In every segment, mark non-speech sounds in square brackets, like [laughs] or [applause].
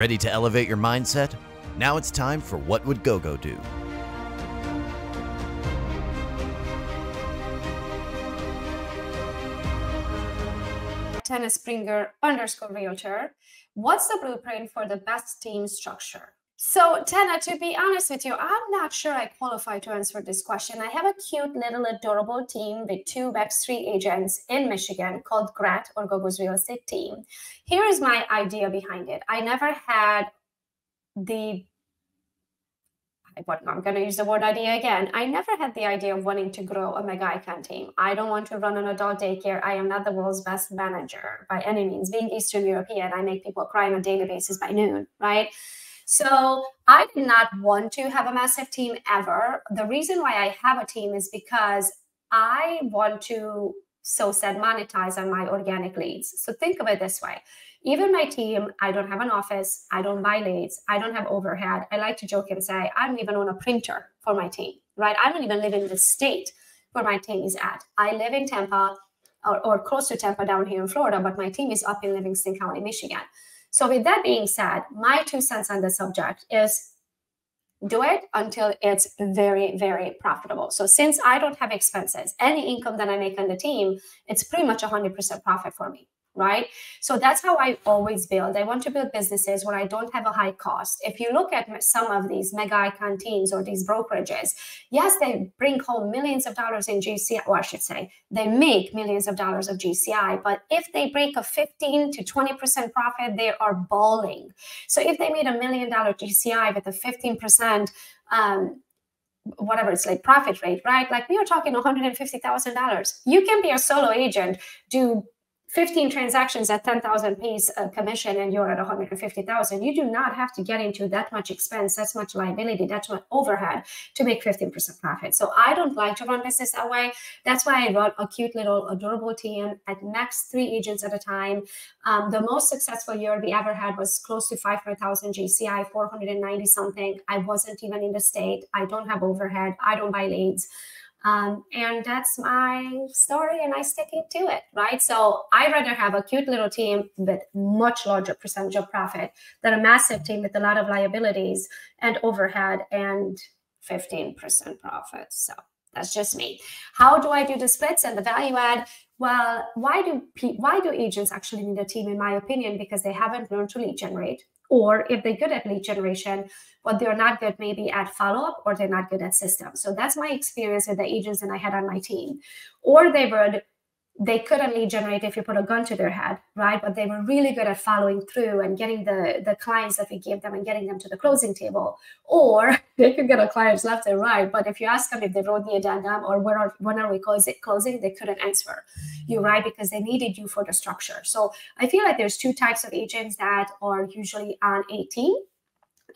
Ready to elevate your mindset? Now it's time for What Would GoGo Do? Tana Springer underscore realtor. What's the blueprint for the best team structure? So, Tana, to be honest with you, I'm not sure I qualify to answer this question. I have a cute little adorable team with two with three agents in Michigan called GRAT or Gogo's Real Estate Team. Here is my idea behind it. I never had the what I'm going to use the word idea again. I never had the idea of wanting to grow a mega icon team. I don't want to run an adult daycare. I am not the world's best manager by any means. Being Eastern European, I make people cry on a daily basis by noon, right? So I did not want to have a massive team ever. The reason why I have a team is because I want to, so said, monetize on my organic leads. So think of it this way. Even my team, I don't have an office, I don't buy leads, I don't have overhead. I like to joke and say, I don't even own a printer for my team, right? I don't even live in the state where my team is at. I live in Tampa or, or close to Tampa down here in Florida, but my team is up in Livingston County, Michigan. So, with that being said, my two cents on the subject is do it until it's very, very profitable. So, since I don't have expenses, any income that I make on the team, it's pretty much 100% profit for me right? So that's how I always build. I want to build businesses where I don't have a high cost. If you look at some of these mega icon teams or these brokerages, yes, they bring home millions of dollars in GCI, or I should say, they make millions of dollars of GCI. But if they break a 15 to 20% profit, they are balling. So if they made a million dollar GCI with a 15%, um, whatever it's like profit rate, right? Like we are talking $150,000. You can be a solo agent, do 15 transactions at 10,000 pays commission and you're at 150,000. You do not have to get into that much expense, that much liability, that much overhead to make 15% profit. So I don't like to run business that way. That's why I run a cute little adorable team at max three agents at a time. Um, the most successful year we ever had was close to 500,000 GCI, 490 something. I wasn't even in the state. I don't have overhead. I don't buy leads. Um, and that's my story, and I stick to it, right? So I rather have a cute little team with much larger percentage of profit than a massive team with a lot of liabilities and overhead and 15% profit. So that's just me. How do I do the splits and the value add? Well, why do why do agents actually need a team? In my opinion, because they haven't learned to lead generate, or if they're good at lead generation, but they're not good maybe at follow up or they're not good at systems. So that's my experience with the agents that I had on my team. Or they would they couldn't lead generate if you put a gun to their head, right? But they were really good at following through and getting the, the clients that we gave them and getting them to the closing table. Or [laughs] they could get a clients left and right. But if you ask them if they wrote the addendum or when are, when are we closing, they couldn't answer you, right? Because they needed you for the structure. So I feel like there's two types of agents that are usually on a team.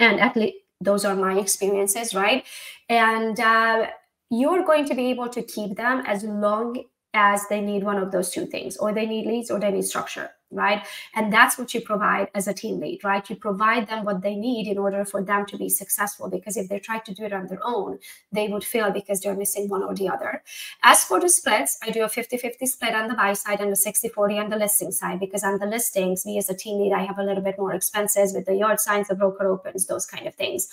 And at least those are my experiences, right? And uh, you're going to be able to keep them as long as they need one of those two things, or they need leads or they need structure, right? And that's what you provide as a team lead, right? You provide them what they need in order for them to be successful. Because if they try to do it on their own, they would fail because they're missing one or the other. As for the splits, I do a 50 50 split on the buy side and a 60 40 on the listing side. Because on the listings, me as a team lead, I have a little bit more expenses with the yard signs, the broker opens, those kind of things.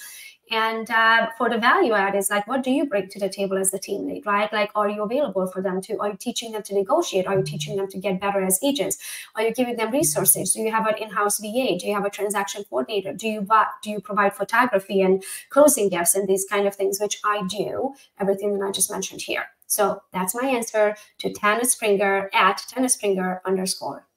And uh, for the value add is like, what do you bring to the table as the team lead, right? Like, are you available for them to? Are you teaching them to negotiate? Are you teaching them to get better as agents? Are you giving them resources? Do you have an in-house VA? Do you have a transaction coordinator? Do you do you provide photography and closing gifts and these kind of things, which I do, everything that I just mentioned here. So that's my answer to Tana Springer at Tana Springer underscore